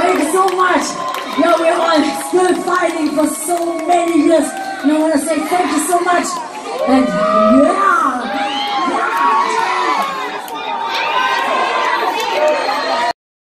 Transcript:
Thank you so much. Yo, we're all still fighting for so many years. And I want to say thank you so much.